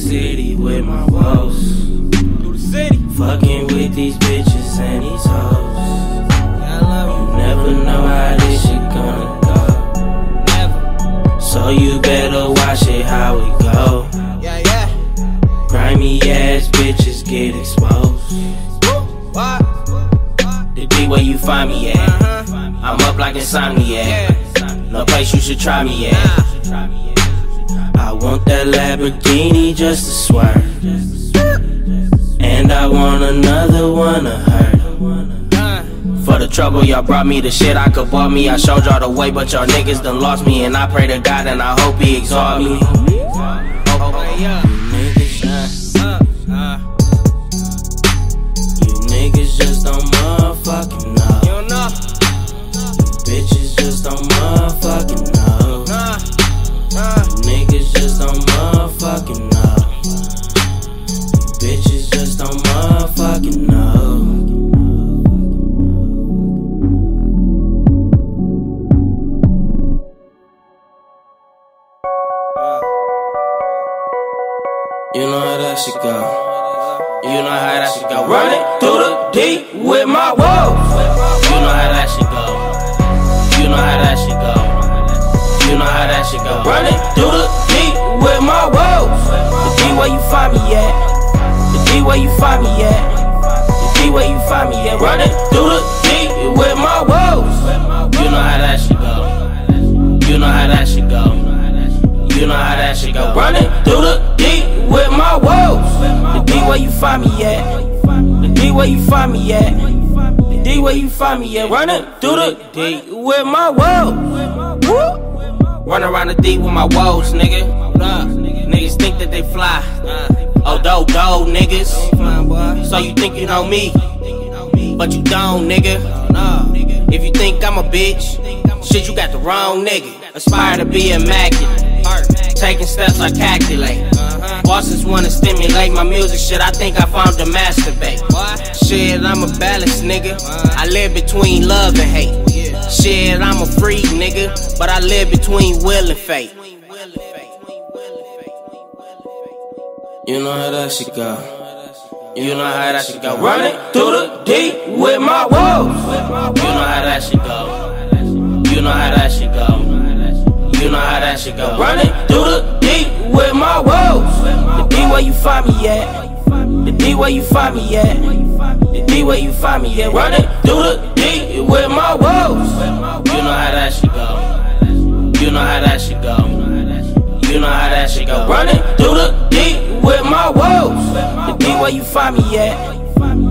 Running through the city with my woes. Through the city. Fucking with these bitches and these hoes. Yeah, I love You never know how this shit gonna go. Never. So you better watch it how it go. Yeah, yeah. Grimy ass bitches get exposed. What? The D where you find me at. Uh-huh. I'm up like insomniac. Yeah. No place you should try me at. Nah. Want that Lamborghini just to swerve. And I want another one of her. For the trouble y'all brought me, the shit I could bought me. I showed y'all the way, but y'all niggas done lost me. And I pray to God and I hope he exalt me. way up. Niggas, You know how that shit go. You know how that shit go. Running through the D with my woes. You know how that shit go. You know how that shit go. You know how that shit go. Running through the D with my woes. The D where you find me at. The D where you find me at. The D where you find me at. Running through the D with my woes. My woes. The D where you find me at. The D where you find me at. The D where you find me at. Running through the D with my woes. Woo. Run around the D with my woes, nigga. Niggas think that they fly. Oh, do, do, niggas. So you think you know me, but you don't, nigga. If you think I'm a bitch, shit, you got the wrong nigga. Aspire to be immaculate. Taking steps I calculate. Bosses wanna stimulate my music shit. I think I found the masturbate. Shit, I'm a balanced nigga. I live between love and hate. Shit, I'm a freak nigga, but I live between will and fate. You know how that shit go. You know how that shit go. Running through the D with my woes. You know how that shit go. You know how that shit go. You know how that shit go. Running find me at. The D where you find me at. The D where you find me at. Running through the D with my woes. You know how that shit go. You know how that shit go. You know how that shit go. Running through the D with my woes. The D where you find me at.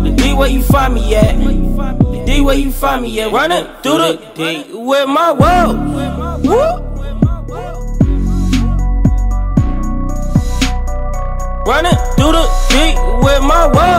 The D where you find me at. The D where you find me at. Running through the deep with my woes. Woo. My woes.